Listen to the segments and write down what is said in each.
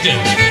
Μπορείτε να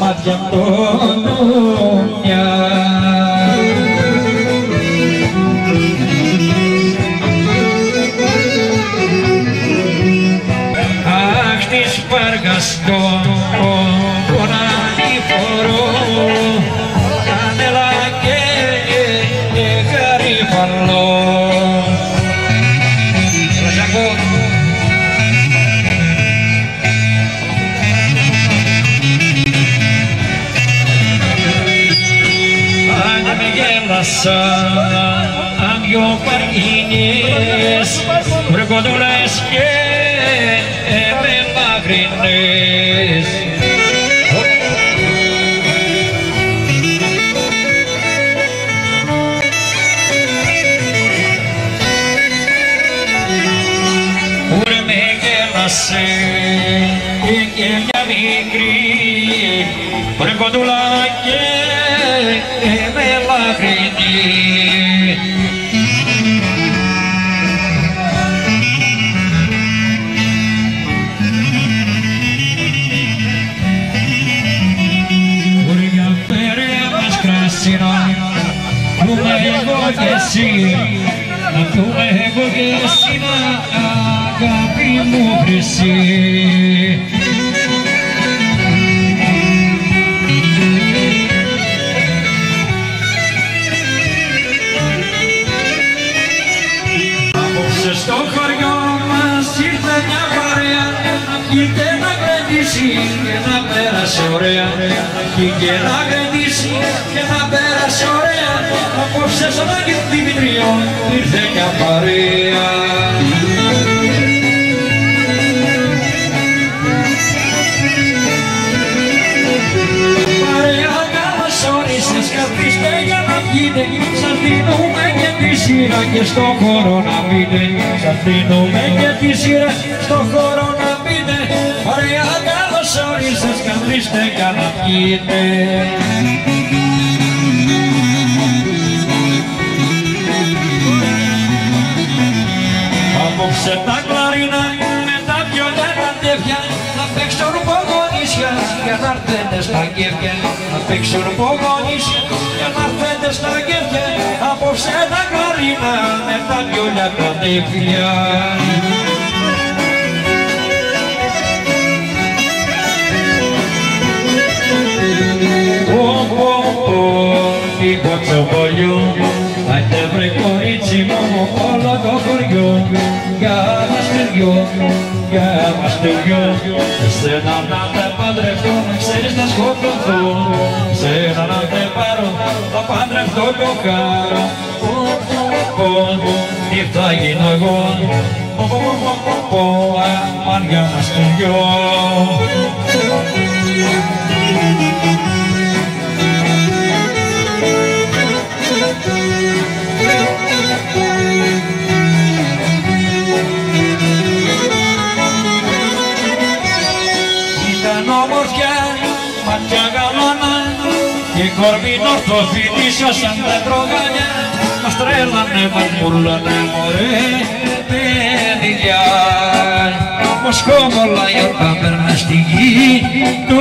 mặt chẳng tố nhờ γέλασαν αν δυο παργίνες βρεκοντούλες και με μαυρινές Ούρε με γέλασε και μια μικρή βρεκοντούλα και εγώ και εσύ να αγάπη μου χρυσή Απόψε στο χωριό μας ήρθε μια παρέα. Να πιει και να κρατήσει και να πέρασε ωραία. Να πιει και να κρατήσει και να πέρασε ωραία Απόψε στον Άγιο Δημητριό ήρθε μια παρέα. Παρέα καλώς όρισες καθίστε για να πιείτε Σας δίνουμε και τη σειρά και στο χώρο να μπείτε Σας δίνουμε και τη σειρά στο χώρο να μπείτε Παρέα καλώς όρισες καθίστε για να πιείτε Απόψε τα κλαρίνα με τα πιόλια τα τέφια να παίξουν πογονίσια για να έρθετε στα κέφια. Να παίξουν πογονίσια για να έρθετε στα κέφια. Απόψε τα κλαρίνα με τα πιόλια τα τέφια Πω πω πω τι κοτσοβολιό όλο το χωριό Για μας το δυο, για μας το δυο Εσένα να με παντρευτώ, ξέρεις να σκοτωθώ. Σένα να με πάρω, να παντρευτώ το κάρο Πω πω πω, τι θα γίνω εγώ. Πω πω πω πω πω, αμάν για μας το και κορμί ορθοφυλίσιο σαν πετρογάλια μας τρέλανε, μας πουλάνε μωρέ παιδιά πως κόμμολα η ορκά περνά στη γειτονιά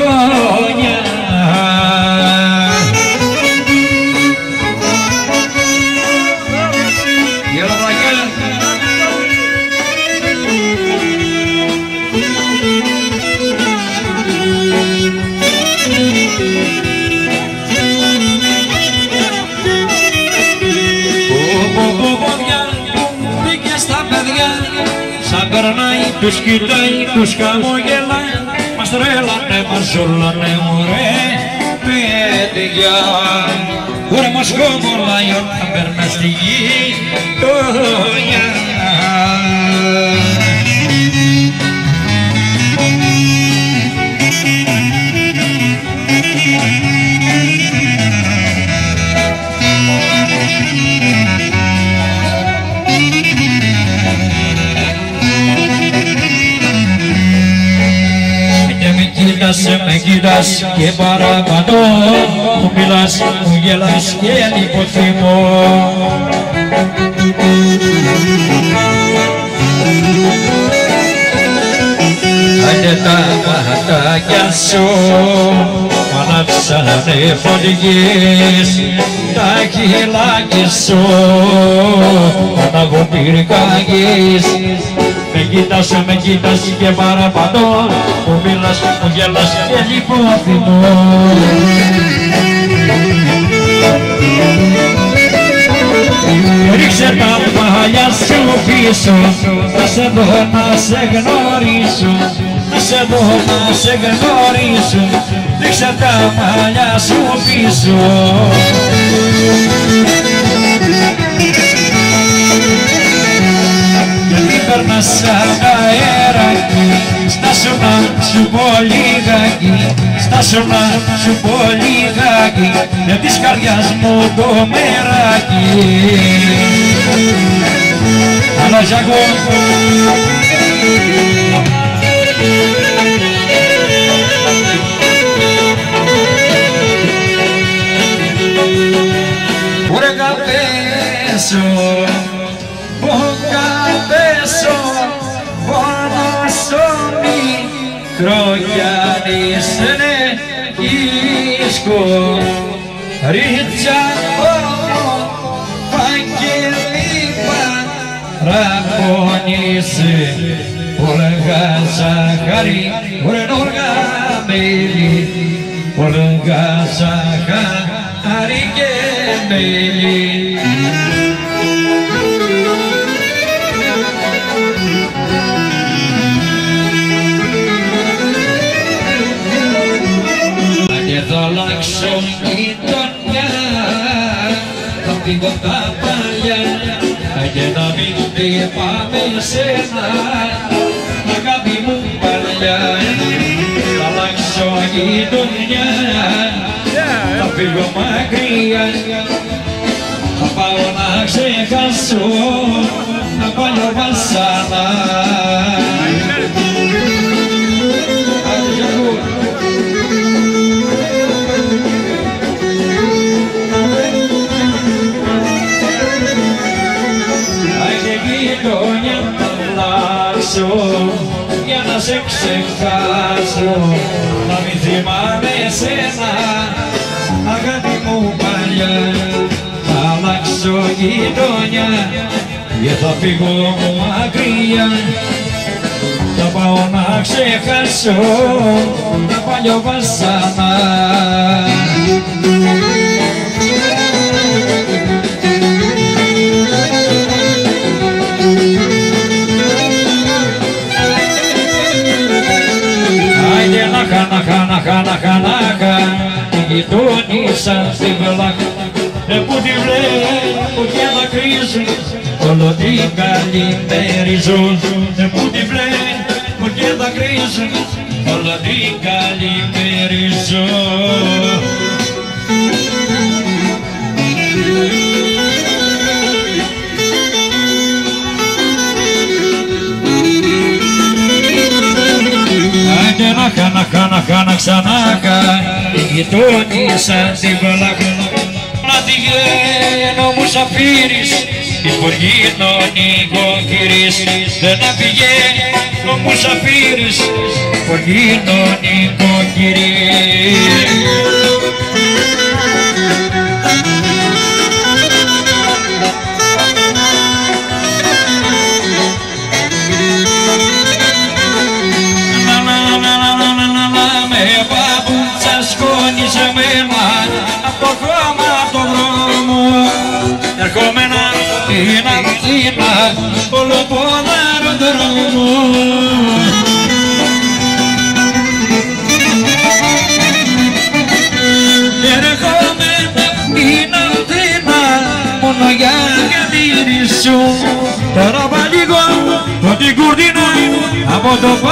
τους κοιτάει, τους χαμογελάει Μας τρέλανε, μας ζούλανε μωρέ. Παιδιά Ωραία μας κόμμολάει όταν περνά στη γη το κοιτάς, με κοιτάς και παραπάνω. Μου μιλάς, μου γελάς και λιποθυμώ Άντε τα ματάκια σου μ' ανάψανε φωτιές τα χειλάκια σου μ' ανάβουν πυρκάγες με κοίτας, με κοίτας και παραπάνω. Μου μιλάς, μου γελάς και λιποθυμώ Ρίξε τα μαλλιά σου πίσω Να σε δω να σε γνωρίσω. Να σε δω να σε γνωρίσω. Ρίξε τα μαλλιά σου πίσω περνάς σαν αεράκι Στάσου να σου πω λιγάκι Στάσου να σου πω λιγάκι Με της καρδιάς μου το μεράκι. Αλλά ίσκο ρίτσακο φαγγελίπα ραπονίσε Ολγά ζαχαρί, ορενόργα μέλι Ολγά ζαχαρί και μέλι φύγω τα παλιά. Και να μην πάμε σένα αγάπη μου παλιά. Θα αλλάξω γειτονιά. Θα φύγω μακριά. Θα πάω να ξεχάσω. Να παλιό βασάνα αλλάξω γειτονιά και θα φύγω μακριά θα πάω να ξεχάσω τα παλιό βασάνα χάνα, χάνα, χάνα, χανάκα τη γειτόνισσα στη βλάκα ε, που τη βλέπω και δακρύζει όλο την καλημερίζω ε, που τη βλέπω και δακρύζει όλο την καλημερίζω χάνα, χάνα, χάνα ξανά η γειτόνισσα την βλάκα να τη γένω μου σαφύρις τη φοργίνο νοικοκυρής. Δεν να πηγαίνω μου σαφύρις τη φοργίνο νοικοκυρής κύπα όλο ποδάρο δρόμο Έρχομαι την Αθήνα μόνο για γεμίρισου τώρα παλίγο από την κουρδίνα από το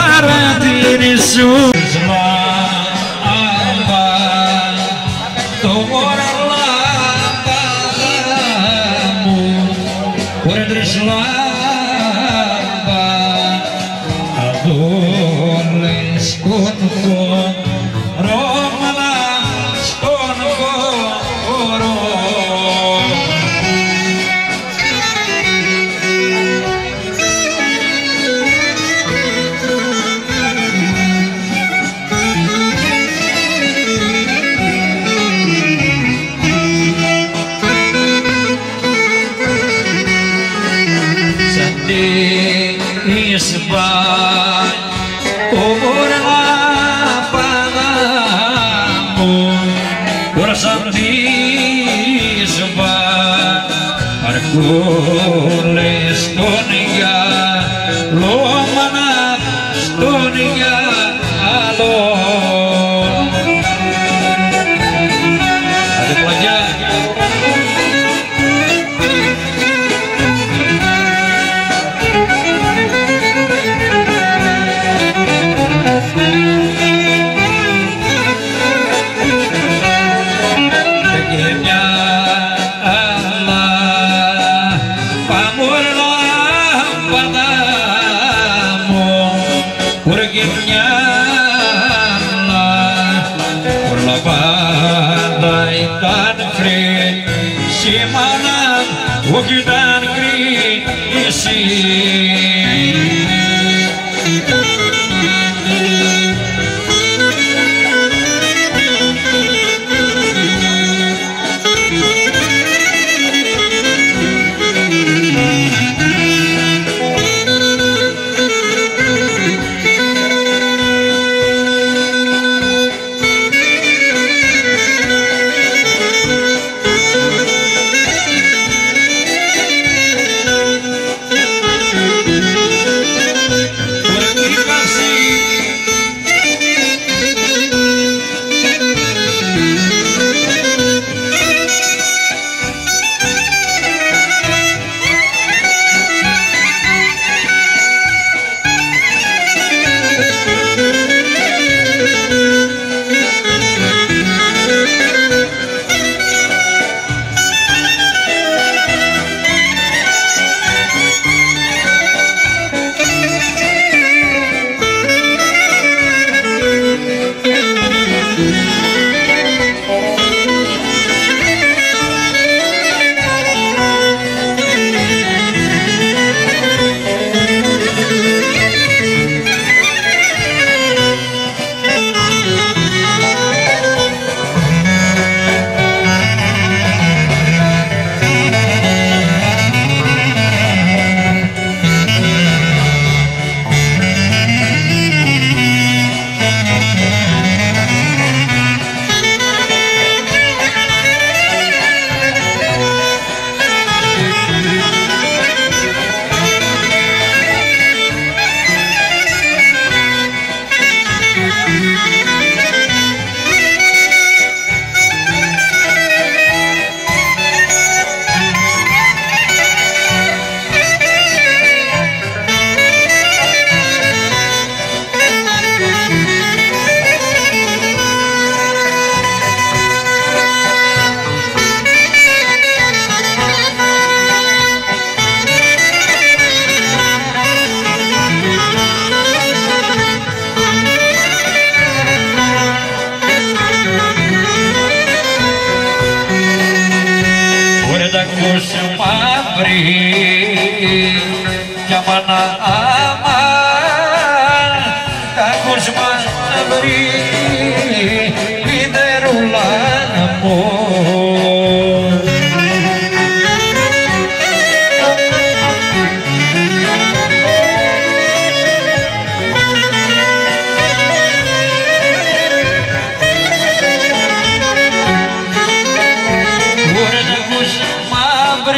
Απ'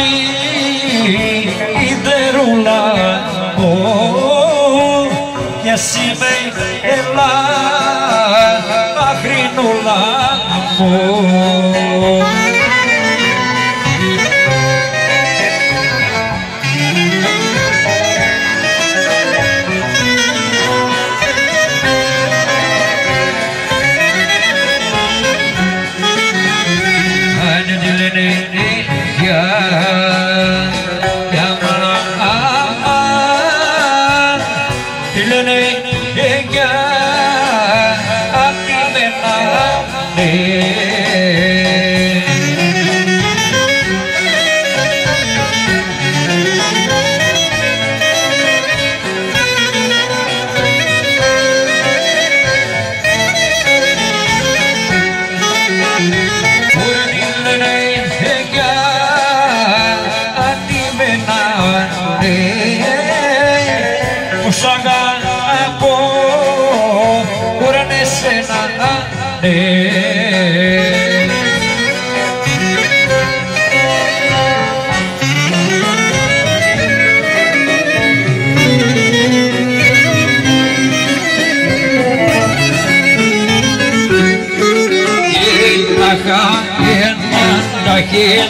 και δε ρούλα. Και assim.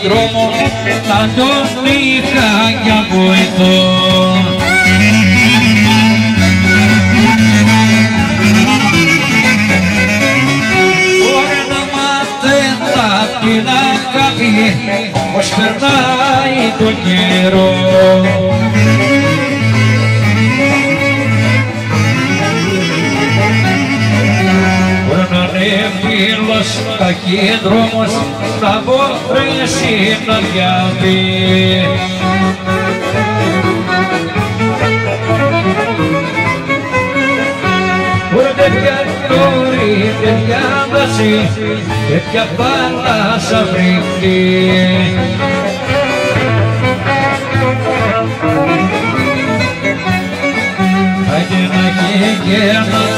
Δρόμο θα τον είχα για βοηθό. την αγάπη πως περνάει το καιρό φίλος ταχύδρομος θα μπορέσει να διαβεί. Ούτε πια κόρη, τέτοια δάση, τέτοια θάλασσα βρήκε. Άγιε να έχει και ένα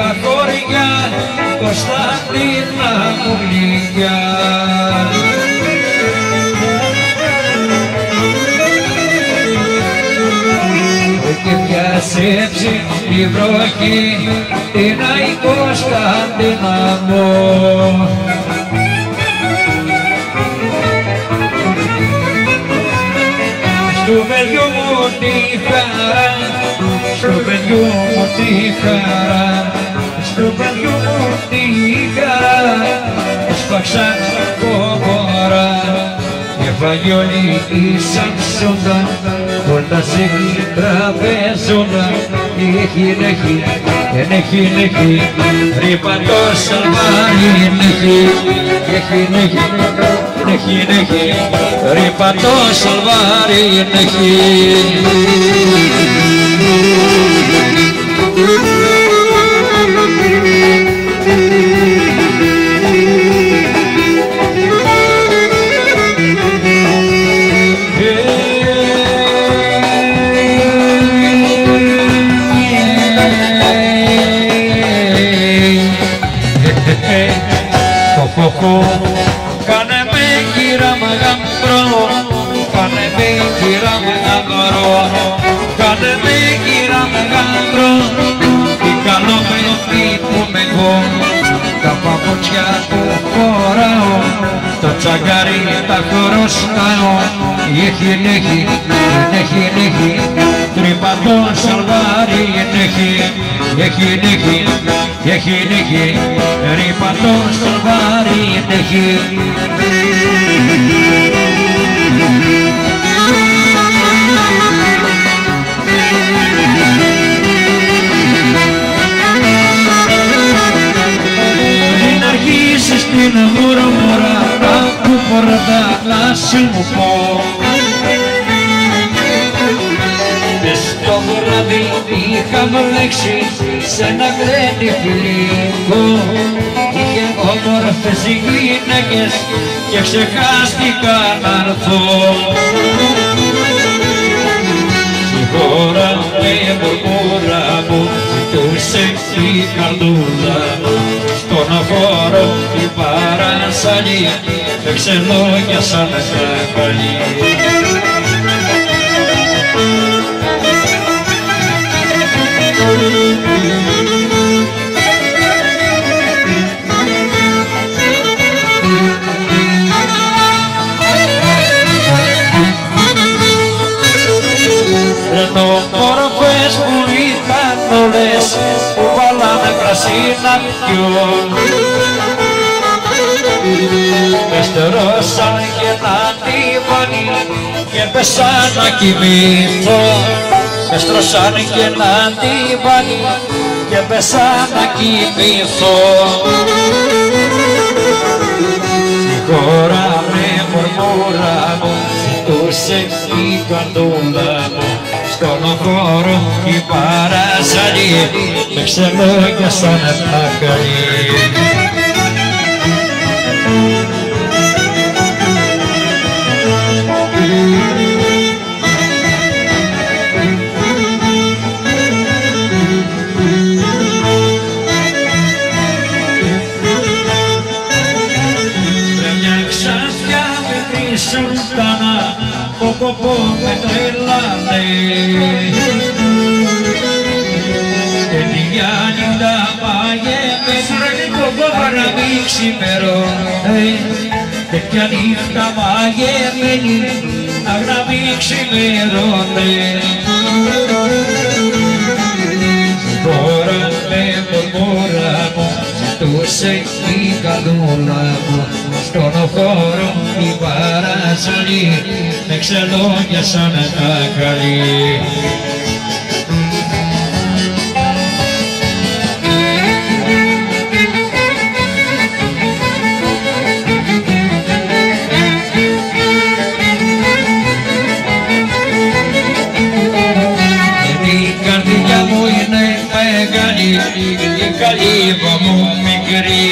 γραφιώτικα χωριά Κωνσταντίνα μου γλυκιά και πιάσεψε η βροχή την Αϊ Κωνσταντίνα μου. Στο παιδιού μου τη χαρά, στο παιδιού μου τη χαρά, στο παιδιού μου τη χαρά, σπαξά κομμωρά, και όλοι οι σανσόντα, όλα σε τραπέζοντα, έχει, έχει, έχει, έχει, ρίπα το σαλβάρι, έχει, έχει, έχει, έχει, έχει, ρίπα το σαλβάρι, έχει. Έχει έχει, έχει έχει, τρυπατό σαλβάρι έχει, έχει έχει, έχει έχει, ρηπατό σαλβάρι έχει. Μην αρχίσεις την μουρμουρά, που πορτά να σου μου πω το βράδυ είχα μπλέξει σε ένα γλέντι φιλικό. Είχε όμορφες γυναίκες και ξεχάστηκα να έρθω η χώρα με μουρμούρα μου ζητούσε η καρδούλα. Στον χώρο την παρασαλία με ξελόγια σαν καλή συναντιών μες στερώσαν και ένα τύβανι και πέσα να κοιμηθώ. Μες στρώσαν και ένα τύβανι και πέσα να κοιμηθώ. Χώρα με μορμούρα μου ζητούσε η καντούλα μου στον χώρο η παραζαλή με ξελόγια σαν τα καλή κόπο με τρελάνε ξημερώνει τέτοια νύχτα μαγεμένη να μην ξημερώνει μου ζητούσε η καλούλα μου στον χώρο η παρασολή με ξελόγια σαν τα καλή. Καλύβα μου μικρή.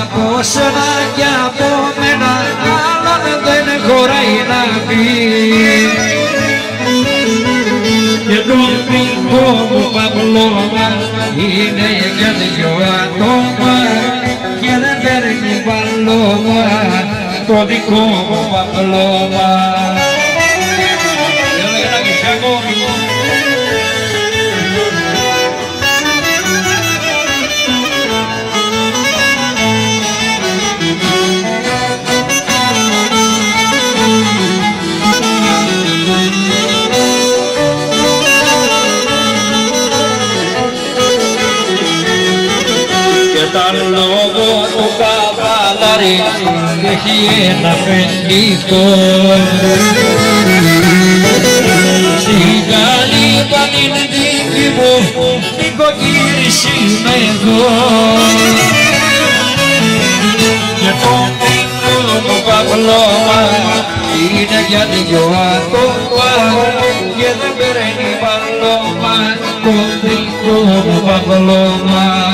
Από σένα και από μένα άλλον δεν χωράει να πει. Και το δικό μου παπλώμα είναι για δυο άτομα. Και δεν παίρνει παλώμα το δικό μου παπλώμα καβαλάρι έχει ένα φεντικό Στην καλή την δίκη μου την κοκκύριση είμαι εγώ και το δικό μου παπλώμα είναι για δυο ακόμα και δεν παίρνει παλώμα το δικό μου παπλώμα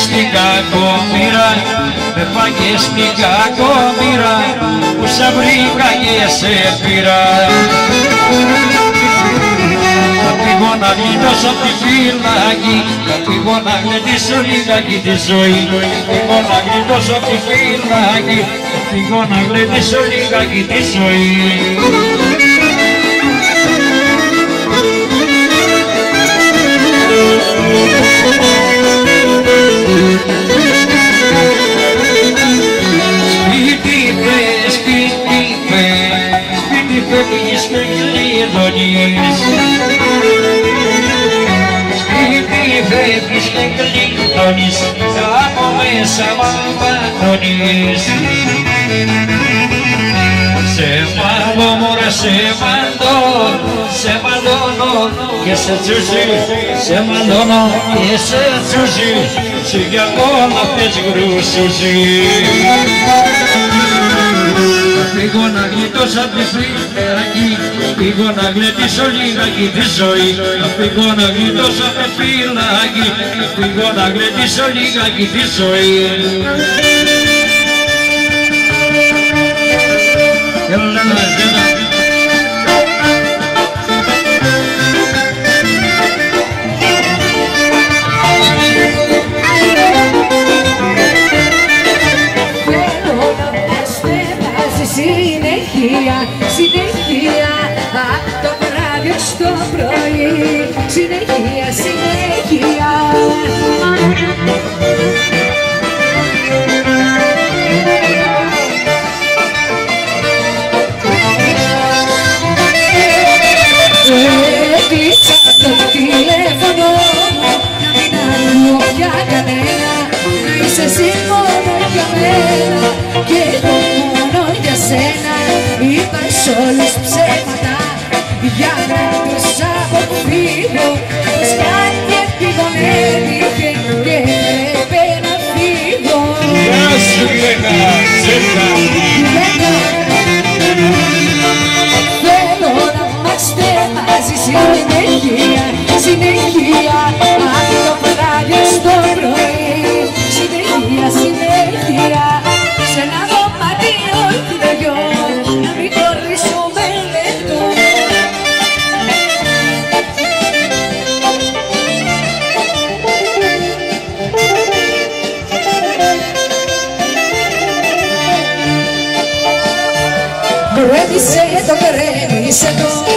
φάγες την κακομοίρα, με φάγες την κακομοίρα, που σε βρήκα και σε πήρα. Θα φύγω να γλιτώσω απ' τη φυλακή, θα φύγω να γλιτήσω λιγάκι τη ζωή. Θα φύγω να γλιτώσω απ' τη φυλακή, θα φύγω να γλιτήσω λιγάκι τη ζωή. Κλειδώνεις. Σπίτι φεύγεις και κλειδώνεις, από μέσα μ' απαντώνεις. Σε μάλλω μωρέ, σε μαντώνω, σε μαντώνω και σε τσούζι, σε μαντώνω και σε τσούζι, σιγά ακόμα πες γρουσούζι. Φύγω να γλιτώσω απ' τη φυλακή, φύγω να γλιτήσω λιγάκι τη ζωή. Φύγω να γλιτώσω απ' τη φυλακή, φύγω να γλιτήσω λιγάκι τη ζωή. Έλα, έλα. Συνέχεια από το βράδυ στο πρωί. Συνέχεια, συνέχεια. Έκλεισα το τηλέφωνο να μην ακούω πια κανένα. Να είσαι εσύ μόνο για μένα και εγώ μόνο για σένα είπα σ' όλους ψέματα. Για να τους αποφύγω πως κάτι επίγον έτυχε και έπρεπε να φύγω Γεια σου Λένα, Ζέτα. Λένα, Θέλω να είμαστε μαζί συνέχεια, συνέχεια Κρέμισε το, κρέμισε το